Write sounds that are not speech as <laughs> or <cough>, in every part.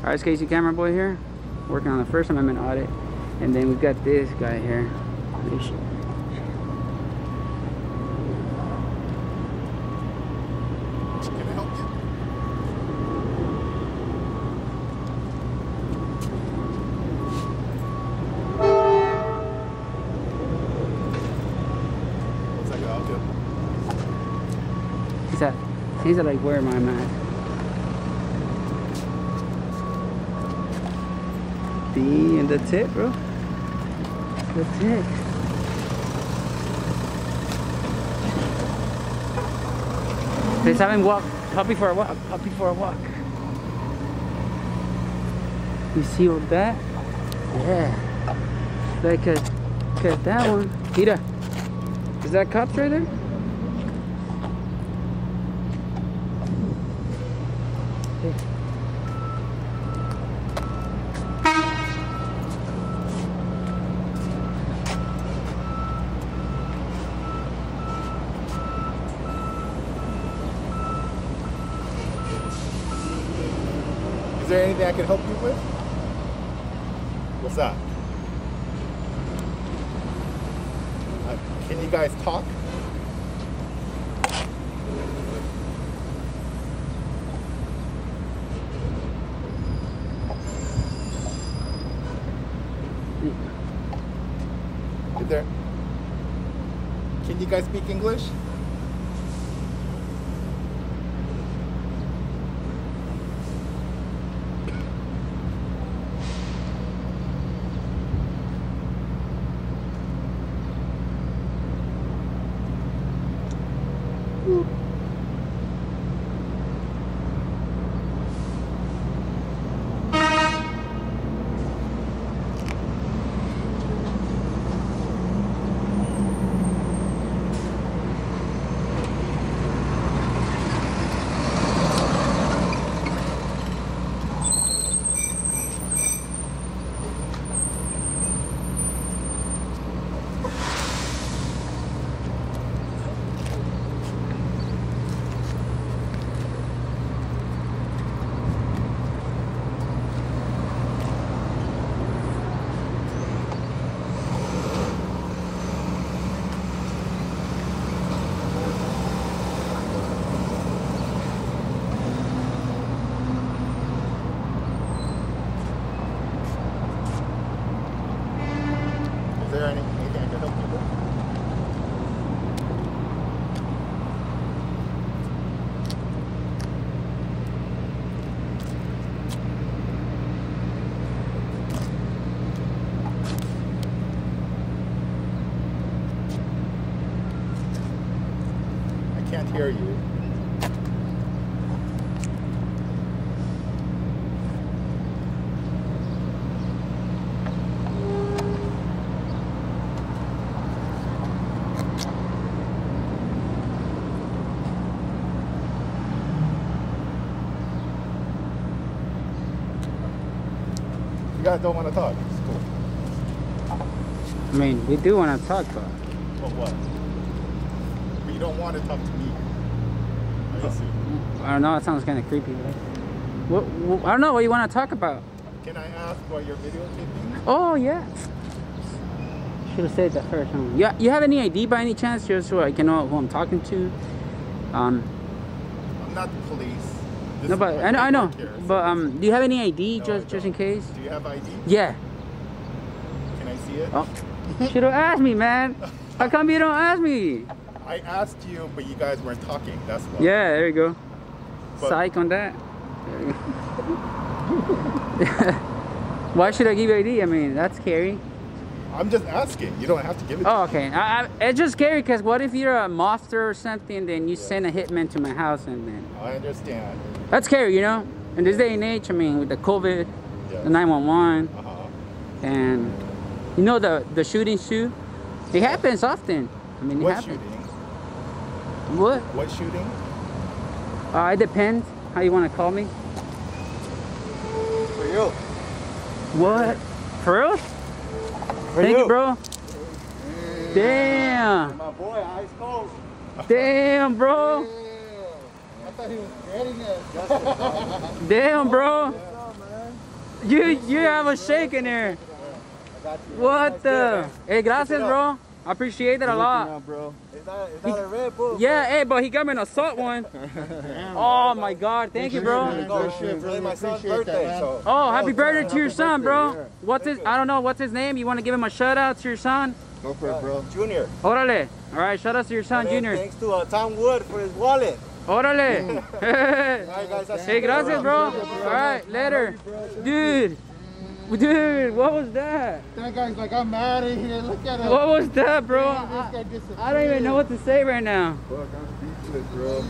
Alright, it's KC Camera Boy here, working on the First Amendment audit. And then we've got this guy here. Can I help you? Looks like oh, I'll do. He said, he like, where am I D and that's it, bro. That's it. Let's have him walk, puppy for a walk, puppy for a walk. You see all that? Yeah. Like a, at that one. Peter, is that cops right there anything I can help you with? What's that? Uh, can you guys talk? Is there? Can you guys speak English? I can't hear you. You guys don't want to talk. It's cool. I mean, we do want to talk, but But what? But you don't want to talk to me. I don't know. that sounds kind of creepy. Right? What, what? I don't know what you want to talk about. Can I ask what you're videotaping? Oh yeah. Should have said that first. Huh? Yeah. You have any ID by any chance, just so I can know who I'm talking to? Um. I'm not the police. This No, but I know. I know. here, so But um, do you have any ID No, just just in case? Do you have ID? Yeah. Can I see it? Oh. Should have asked me, man. How come you don't ask me? I asked you, but you guys weren't talking. That's why. Yeah. There you go. But- Psych on that. <laughs> Why should I give you ID? I mean, that's scary. I'm just asking. You don't have to give it. Oh, okay. I, I, it's just scary because what if you're a monster or something, then you send a hitman to my house and then I understand. that's scary, you know. In this day and age, I mean, with the COVID, Yeah. the 911, Uh huh. and you know the the shootings too. It happens often. I mean, it What happens. shooting? What? What shooting? Uh, it depends how you want to call me. For you. What? For real? For Thank you, bro. Damn. My boy, ice cold. Damn, bro. I thought he was getting <laughs> it. Damn, bro. Up. You you have a shake in there. You. What the? Hey, gracias, bro. I appreciate that a lot. Now, bro. It's not, it's not a Red Bull. Yeah, hey, but he got me an assault one. <laughs> Oh my God, thank you, bro. Go, It's my son's birthday, so. Oh, happy birthday to your son, bro. yeah. What's his? I don't know. What's his name? You want to give him a shout out to your son? Go for it, bro. Junior. Órale. All right, shout out to your son, Junior. Thanks to uh, Tom Wood for his wallet. Órale. <laughs> All right, guys. I'll hey, gracias, bro. All right, later. Dude. Dude, what was that? That guy's like, I'm out of here. Look at him. What was that, bro? This I. I don't even know what to say right now. Fuck, I'm speechless, bro.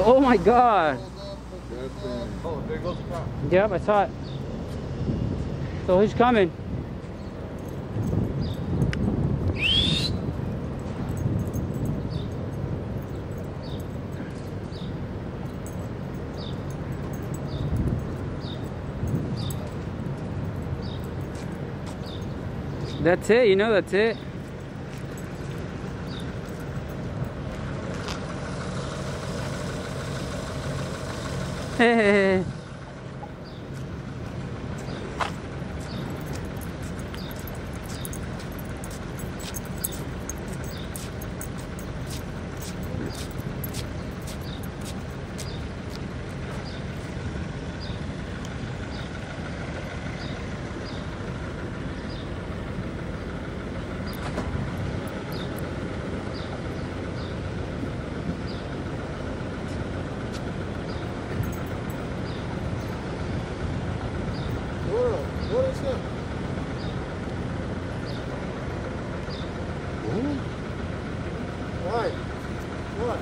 Oh my God. That's it. Oh, there goes the car. Yep, I saw it. So he's coming. That's it, you know that's it. Hey. <laughs> What? What is him? Why? What?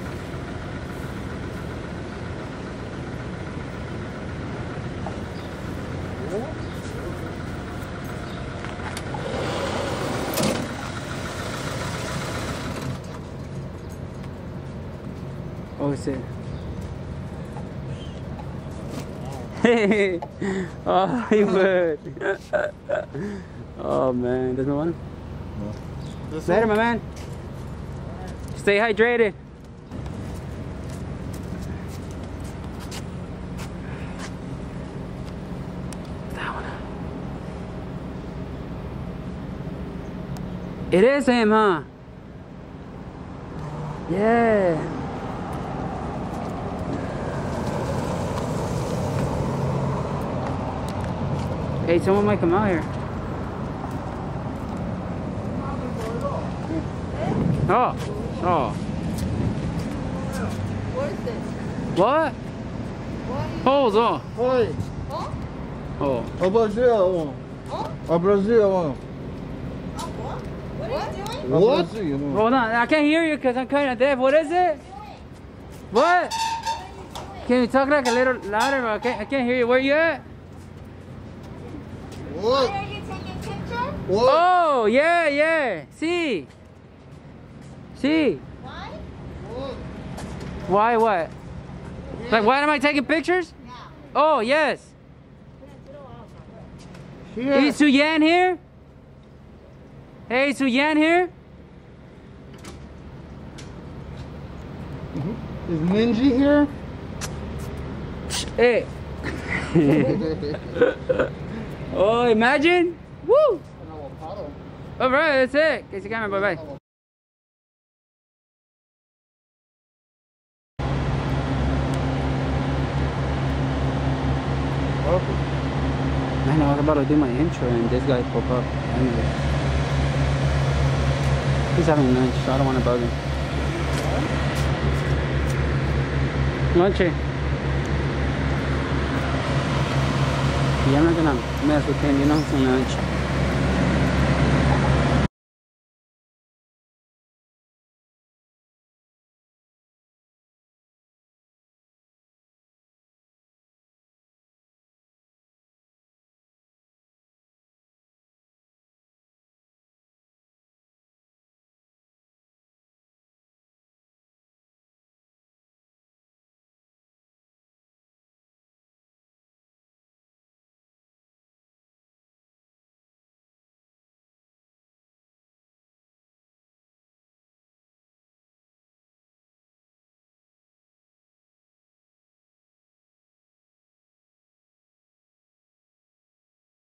Oh, shit. <laughs> Hey. oh, he would. <laughs> oh, man. There's no one? This Later, my man. Stay hydrated. It is him, huh? Yeah. Hey, someone might come out here. Oh, oh. What is this? What? What are you? Oh, so. Oh. o Brasil, oh. Huh? o Brasil, Oh, what? What are you doing? o What? Brasil, mano. Hold on, I can't hear you because I'm kind of deaf. What is it? What? Can you talk like a little louder? I can't, I can't hear you. Where you at? What? Why are you taking picture? What? Oh, yeah, yeah. See. See. Why? Why what? Like, why am I taking pictures? Now. Oh, yes. Here. Is Suyan here? Hey, so Yan here? Is Ninja here? Hey. <laughs> oh, imagine. Woo. All right, that's it. Que se llama, bye bye. Man, I was about to do my intro and this guy pop up. Anyway. He's having lunch, so I don't want to bug him. Lunch. eh? Y I'm not gonna mess with him, you know, some lunch.